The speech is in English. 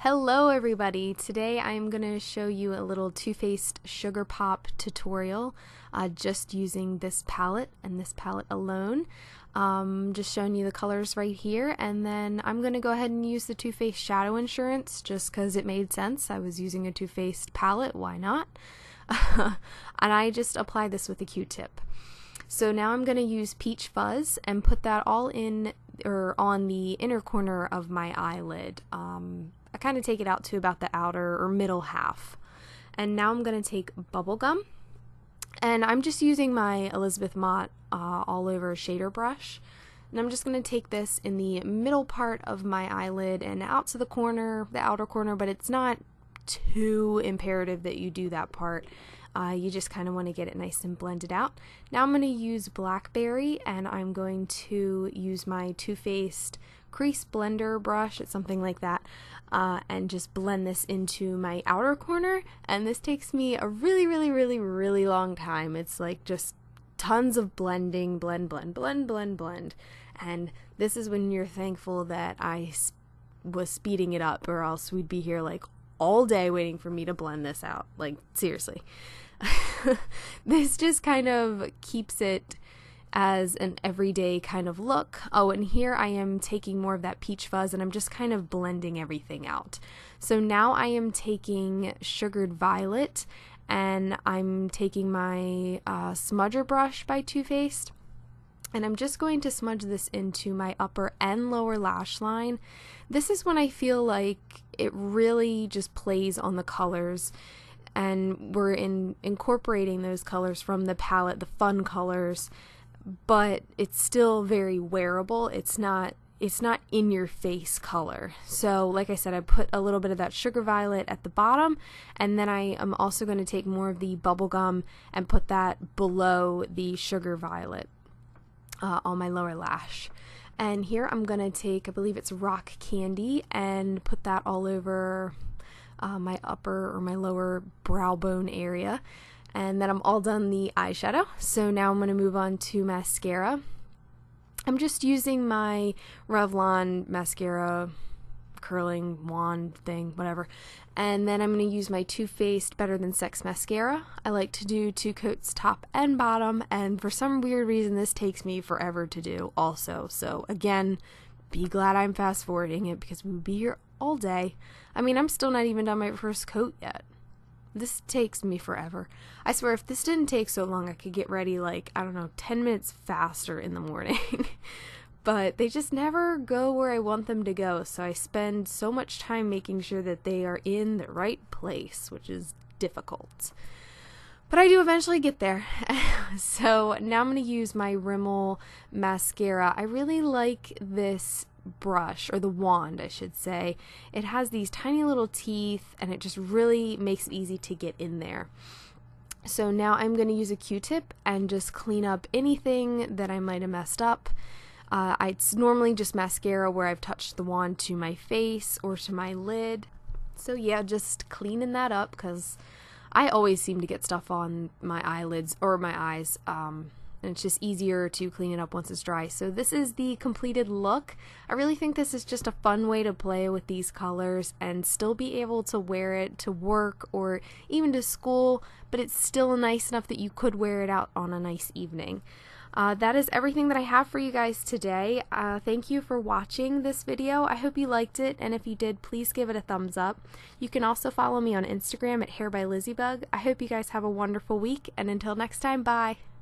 Hello everybody! Today I'm going to show you a little Too Faced Sugar Pop tutorial uh, just using this palette and this palette alone. Um, just showing you the colors right here and then I'm going to go ahead and use the Too Faced Shadow Insurance just because it made sense. I was using a Too Faced palette, why not? and I just apply this with a q-tip. So now I'm going to use Peach Fuzz and put that all in or on the inner corner of my eyelid. Um, I kind of take it out to about the outer or middle half. And now I'm going to take bubble gum. And I'm just using my Elizabeth Mott uh, all over shader brush. And I'm just going to take this in the middle part of my eyelid and out to the corner, the outer corner, but it's not too imperative that you do that part. Uh, you just kind of want to get it nice and blended out. Now I'm going to use Blackberry and I'm going to use my Too Faced crease blender brush, it's something like that, uh, and just blend this into my outer corner. And this takes me a really, really, really, really long time. It's like just tons of blending, blend, blend, blend, blend, blend. And this is when you're thankful that I was speeding it up, or else we'd be here like all day waiting for me to blend this out. Like, seriously. this just kind of keeps it as an everyday kind of look. Oh, and here I am taking more of that peach fuzz and I'm just kind of blending everything out. So now I am taking Sugared Violet and I'm taking my uh, smudger brush by Too Faced and I'm just going to smudge this into my upper and lower lash line. This is when I feel like it really just plays on the colors and we're in incorporating those colors from the palette, the fun colors but it's still very wearable. It's not it's not in your face color. So, like I said, I put a little bit of that sugar violet at the bottom, and then I am also going to take more of the bubblegum and put that below the sugar violet uh, on my lower lash. And here I'm going to take, I believe it's rock candy, and put that all over uh, my upper or my lower brow bone area and then I'm all done the eyeshadow. So now I'm going to move on to mascara. I'm just using my Revlon mascara curling wand thing, whatever. And then I'm going to use my Too Faced Better Than Sex mascara. I like to do two coats top and bottom, and for some weird reason, this takes me forever to do also. So, again, be glad I'm fast forwarding it because we would be here all day. I mean, I'm still not even done my first coat yet. This takes me forever. I swear, if this didn't take so long, I could get ready like, I don't know, 10 minutes faster in the morning. but they just never go where I want them to go, so I spend so much time making sure that they are in the right place, which is difficult. But I do eventually get there. so now I'm going to use my Rimmel mascara. I really like this brush, or the wand, I should say, it has these tiny little teeth and it just really makes it easy to get in there. So now I'm going to use a q-tip and just clean up anything that I might have messed up. Uh, it's normally just mascara where I've touched the wand to my face or to my lid. So yeah, just cleaning that up because I always seem to get stuff on my eyelids or my eyes. Um, and it's just easier to clean it up once it's dry. So this is the completed look. I really think this is just a fun way to play with these colors and still be able to wear it to work or even to school, but it's still nice enough that you could wear it out on a nice evening. Uh, that is everything that I have for you guys today. Uh, thank you for watching this video. I hope you liked it, and if you did, please give it a thumbs up. You can also follow me on Instagram at Hair by Lizzybug. I hope you guys have a wonderful week, and until next time, bye.